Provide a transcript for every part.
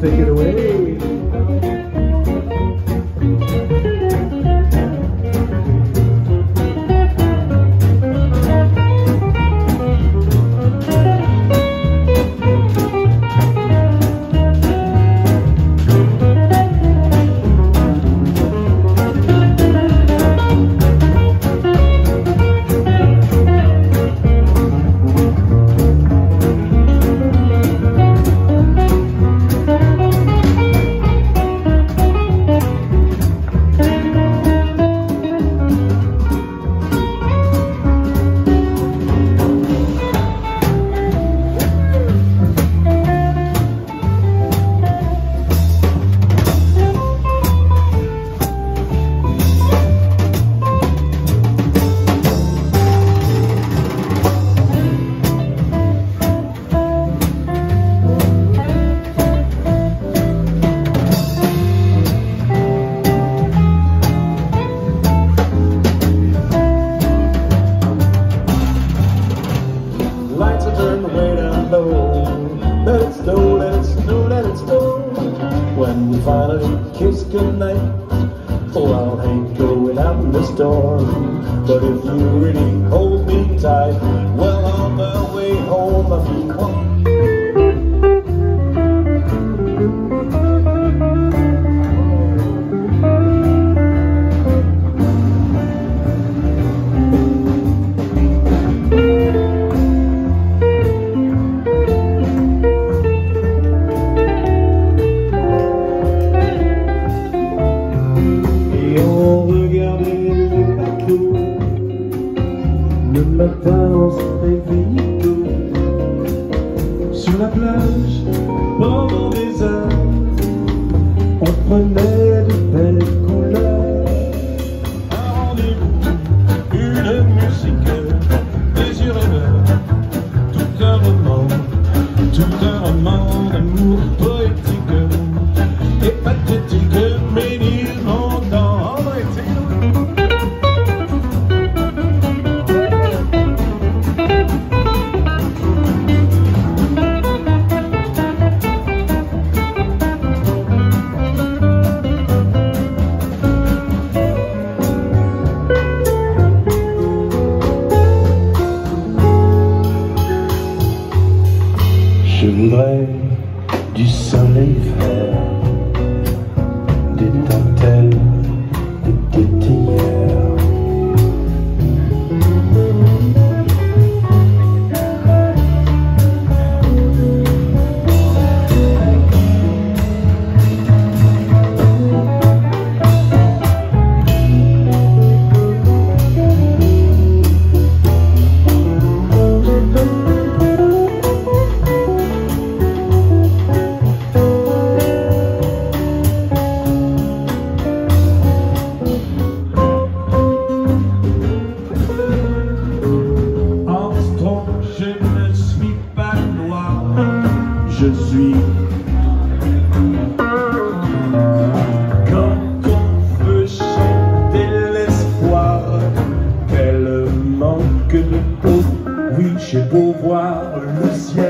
take it away. goodbye kiss goodnight. Oh, I'll hate going out in the storm. But if you really hold me tight, well, on my way home I'll be calm. J'ai beau voir le ciel.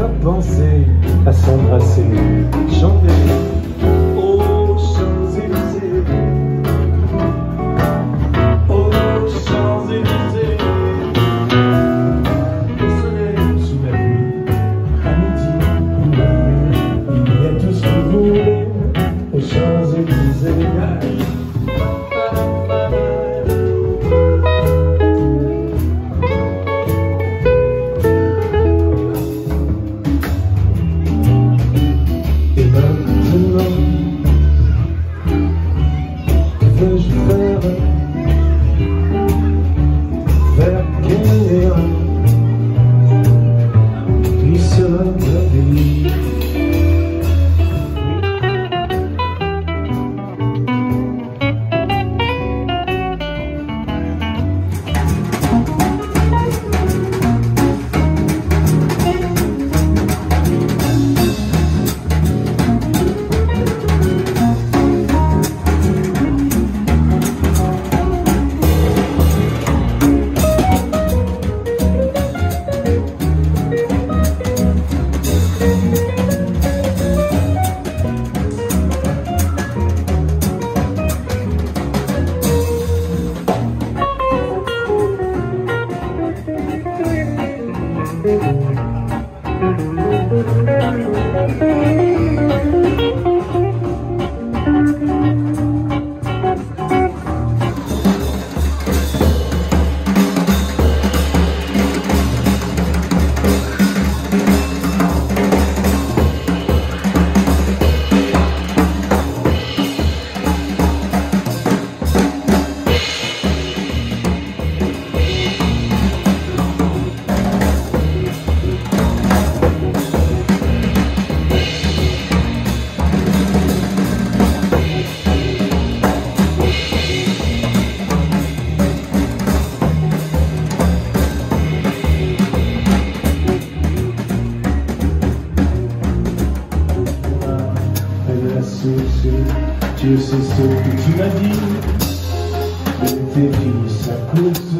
à penser à s'embrasser, chanter aux Champs-Élysées. Aux Champs-Élysées, le soleil sous la pluie, à midi il y a tout ce que vous voulez aux Champs-Élysées. Tu sais ce que tu m'as dit. De tes fils à cause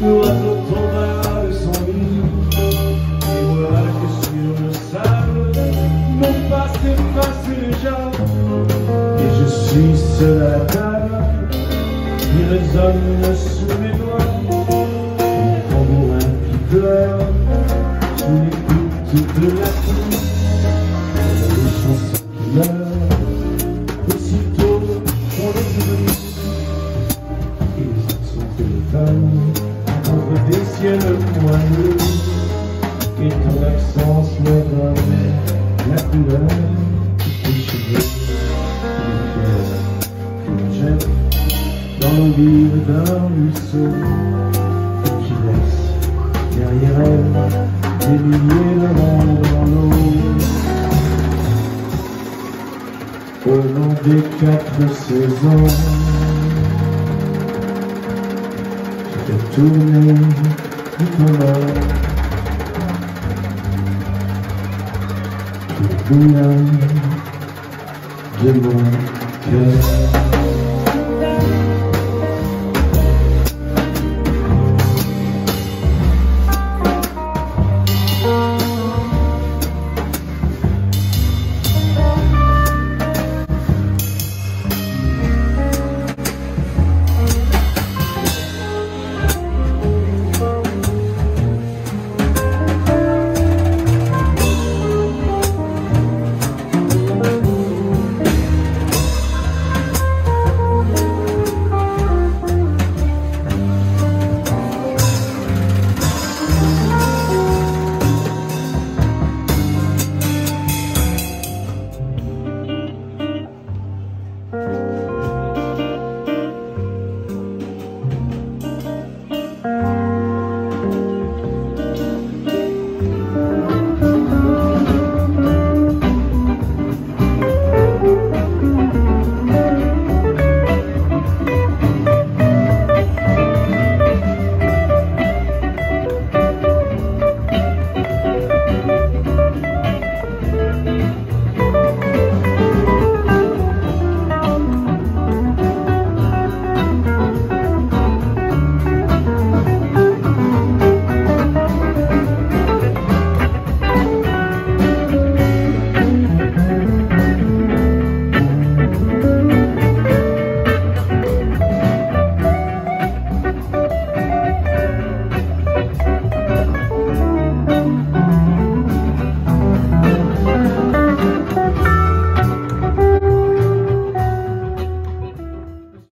L'oiseau tomba de son lit Et voilà que sur le sable Mon passé passe déjà. Et je suis seul à la table. Qui résonne la couleur de tes cheveux Que jette dans l'eau d'un ruisseau qui laisse derrière elle des milliers de mondes dans l'eau Au nom des quatre saisons fait tourner ton âme. Tu es de mon cœur.